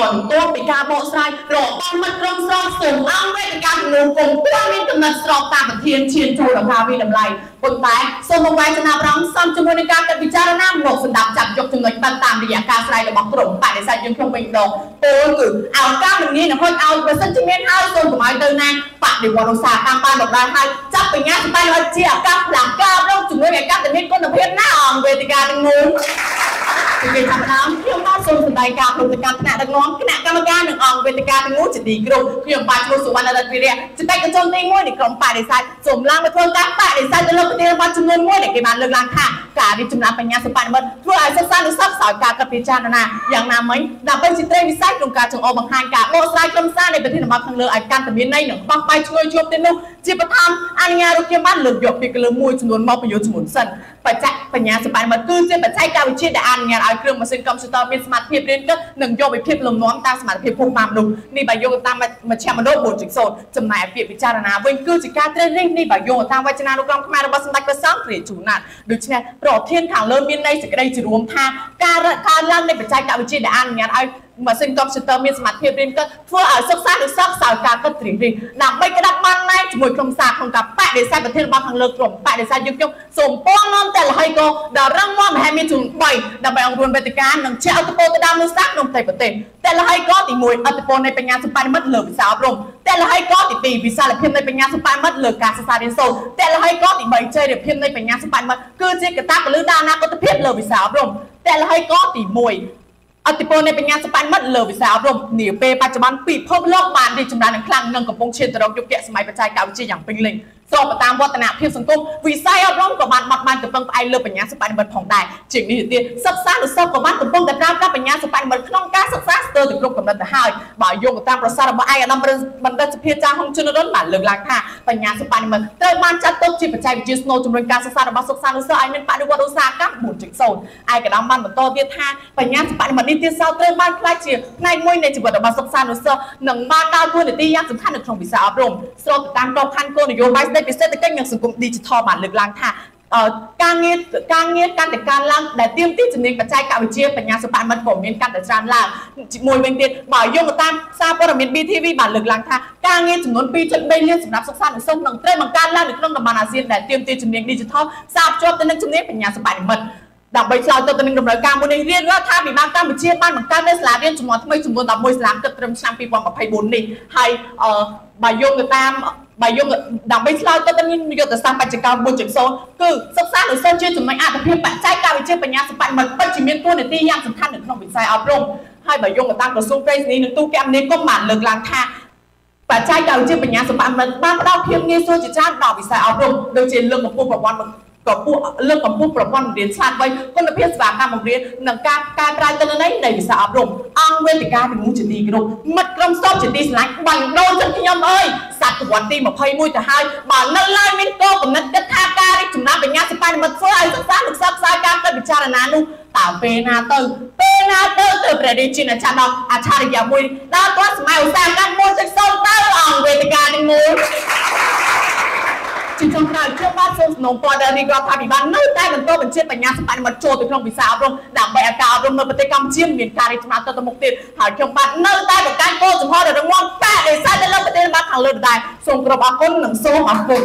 បន្ទាប់ពីការបកស្រាយរបស់មិត្តក្រុមស្រុកសូមអង្គវេទិកាជំនុំគុំព្រមមានកំណត់ស្របតាមប្រធានឈានចូលដល់ការវិតម្លៃប៉ុន្តែសូមបង្វែរចំណាប់រងសំជាមួយនឹងការកាត់ពិចារណាមកសម្ដាប់ចាប់យកចំណុចបាត់តាមរយៈការស្រាយរបស់ក្រុមបដិសេធយើងក្នុងវិញម្ដងពលគឺឲ្យការមិនងាយនឹងហុចឲ្យប្រសិនជាមានហើយសូមកុំឲ្យទៅណាបដិវត្តឧស្សាហកម្មបានមកដល់ហើយចាប់បញ្ញាសម្បត្តិឲ្យជាឱកាសផ្លាស់ការរងជំនួយឲ្យការមានគុណភាពណាអង្គវេទិកាទាំងនោះ ពីគេចាប់ដើមខ្ញុំបានសូមសម្ដែងការប្រតិកម្មថ្នាក់ដឹកនាំគណៈកម្មការនិងអង្គវេទិកាទាំងនោះជាទីក្រុមខ្ញុំបាទឈ្មោះសុវណ្ណរដ្ឋវិរៈជាបេក្ខជនទី1នៃក្រុមបដិសេធសូមឡើងមកធ្វើការបដិសេធទៅលើប្រធានបទចំនួន1ដែលគេបានលើកឡើងថាការរៀបចំណាត់បញ្ញាសិប្បនិមិត្តធ្វើឲ្យសិស្សានុសិស្សខ្សោយការកាត់ពិចារណាយ៉ាងណាមិញដើម្បីជាត្រីវិស័យក្នុងការចង្អុលបង្ហាញការបកស្រាយខ្លឹមសារនៃប្រធានបទខាងលើឲ្យកាន់តែមានន័យនិងបោះបាយឈ្ងុយជាប់ទៅនោះជាបឋមអនុញ្ញាតរូបខ្ញុំបានលើកយកពីកលឹមមួយចំនួនមកបញ្យល់ជំនួនសិន បច្ចៈបញ្ញាសិប្បនិមិត្តគឺជាបច្ចេកវិទ្យាដែលអនុញ្ញាតឲ្យគ្រឿងម៉ាស៊ីនកុំព្យូទ័រមានសមត្ថភាពរៀនគិតនិងយកវិភាគលំនាំតាមសមត្ថភាពភពបានមនុស្សនេះបើយកតាមមជ្ឈមណ្ឌល4.0ចំណែកពាក្យពិចារណាវិញគឺជាការត្រិះរិះនេះបើយកតាមវចនានុក្រមខ្មែររបស់សម្ដេចព្រះសង្ឃគ្រាជូណាតដូច្នេះប្រធានខាងលើមានន័យសេចក្តីជារួមថាការកើនឡើងនៃបច្ចេកវិទ្យាដែលអនុញ្ញាតឲ្យម៉ាស៊ីនកុំព្យូទ័រមានសមត្ថភាពរៀនគិតធ្វើឲ្យសិក្សានុសិស្សខ្សោយការគិតត្រៀងរិះដើម្បីក្តាប់បាន ណែជាមួយក្រុមសាក្នុងការបដិសេធប្រធានរបស់ខាងលើក្រុមបដិសេធយើងខ្ញុំសូមពងនាំតែលហើយក៏ដល់រឹងមាំមហាមានជំ3ដើម្បីអង្គរួនវេទិកានិងជាអត្តពលទៅដល់មនុស្សក្នុងប្រទេសប្រទេសតែលហើយក៏ទី1អត្តពលនៃបញ្ញាសម្បត្តិមិត្តលើវិសាអប់រំតែលហើយក៏ទី2វិសាលភាពនៃបញ្ញាសម្បត្តិមិត្តលើការសិក្សារៀនសូត្រតែលហើយក៏ទី3ចីរភាពនៃបញ្ញាសម្បត្តិមិត្តគឺជាកត្តាពលឺដល់អនាគតភាពលើវិសាអប់រំតែលហើយក៏ទី1 អតិពលនៃបញ្ញាសិប្បនិមិត្តលើវិស័យអប់រំនាពេលបច្ចុប្បន្នពិភពលោកបានរីកចម្រើនយ៉ាងខ្លាំងនិងកំពុងឈានទៅរកយុគសម័យបច្ចេកវិទ្យាយ៉ាងពេញលេញ ស្របតាមវឌ្ឍនភាពសង្គមវិស័យអប់រំក៏បានបត់បែនទៅពឹងផ្អែកលើបញ្ញាសិប្បនិមិត្តផងដែរជាងនេះទៀតសិក្សានុសិស្សក៏បានកំពុងតែប្រើប្រាស់បញ្ញាសិប្បនិមិត្តក្នុងការសិក្សាស្ទើរតែគ្រប់កម្រិតទៅហើយបើយោងទៅតាមប្រសាសន៍របស់ឯកឧត្តមបណ្ឌិតសភាចាហុងជុនរុនបានលើកឡើងថាបញ្ញាសិប្បនិមិត្តត្រូវបានចាត់ទុកជាបច្ចេកវិទ្យាស្នូលជំរុញការសិក្សារបស់សិក្សានុសិស្សឲ្យមានបដិវត្តឧស្សាហកម្ម4.0ឯកឧត្តមបានបន្តទៀតថាបញ្ញាសិប្បនិមិត្តនេះទៀតសោតត្រូវបានខ្លាយជាផ្នែកមួយនៃជីវិតរបស់សិក្សានុសិស្សនិងបានដើរតួនាទីយ៉ាងសំខាន់នៅក្នុងវិស័យអប់រំស្របតាមក្របខ័ណ្ឌគោលនយោបាយស្តីពីសេដ្ឋកិច្ចនិងសង្គម Digital បានលើកឡើងថាការងារការងារកាន់តែកើនឡើងដែលទាមទារជំនាញបច្ចេកវិទ្យាបញ្ញាសិប្បនិមិត្តក៏មានកាន់តែច្រើនឡើងជាមួយវិញទៀតបើយោងទៅតាមសារព័ត៌មាន BTV បានលើកឡើងថាការងារចំនួន2.3លានសម្រាប់សិក្សានុសិស្សនឹងត្រូវបង្កើនឡើងនៅក្នុងតំបន់អាស៊ានដែលទាមទារជំនាញ Digital ផ្សារភ្ជាប់ទៅនឹងជំនាញបញ្ញាសិប្បនិមិត្តដើម្បីឆ្លើយតបទៅនឹងតម្រូវការមួយនេះរៀនរដ្ឋាភិបាលកម្ពុជាបានបង្កើតនៅសាលារៀនចំនួនថ្មីចំនួន11សាលាគិតត្រឹមឆ្នាំ2024នេះហើយបើយោងទៅតាម បើយើងដើម្បីឆ្លើយទៅនឹងយុទ្ធសាស្ត្របច្ចេកកម្ម4.0គឺសិក្សានុសិស្សជាចំណុចអត្ថប្រយោជន៍បច្ចេកវិទ្យាបញ្ញាសិប្បនិមិត្តពិតជាមានតួនាទីយ៉ាងសំខាន់នៅក្នុងវិស័យអប់រំហើយបើយោងទៅតាមក្រសួងប្រៃសណីនិងទូរគមនាគមន៍បានលើកឡើងថាបច្ចេកវិទ្យាបញ្ញាសិប្បនិមិត្តបានផ្ដល់ភាពងាយស្រួលជាច្រើនដល់វិស័យអប់រំដូចជាលើកកម្ពស់ប្រព័ន្ធ កម្ពស់លើកកម្ពស់ប្រព័ន្ធរៀនឆ្លាតវៃគុណភាពសេវាកម្មបង្រៀននិងការកែប្រែទិន្នន័យនៃវិស័យអប់រំអង្គវេទិកាទាំងនោះជាទីគោរពមិត្តក្រុមសពជាទីស្រឡាញ់បាញ់ដូរចិត្តខ្ញុំអើយសតវត្សទី21ទៅហើយបើនៅឡើយមានគោលកំណត់គិតថាការរីកចម្រើនបញ្ញាសិប្បនិមិត្តធ្វើឲ្យសិក្សានុសិស្សខ្សោយការគិតពិចារណានោះតើពេលណាទៅពេលណាទៅទៅព្រះរាជាណាចក្រអច្ឆរិយមួយដល់ទាន់សម័យឧស្សាហកម្ម1.0ទៅអង្គវេទិកាទាំងនោះ ជាចុងក្រោយខ្ញុំបាទសូមសំណូមពរដល់រាជរដ្ឋាភិបាលនៅតែបន្តបញ្ជាបញ្ញាសម្បត្តិមកចូលទៅក្នុងវិស័យអប់រំដើម្បីឲ្យការអប់រំនៅប្រទេសកម្ពុជាមានការរីកចម្រើនទៅទៅមុខទៀតហើយខ្ញុំបាទនៅតែបង្កើនគោលចំហរដ៏រឹងមាំតែដោយសារតែលោកប្រទេសបាត់ខាងលើដដែលសូមគោរពអរគុណនិងសូមអរគុណ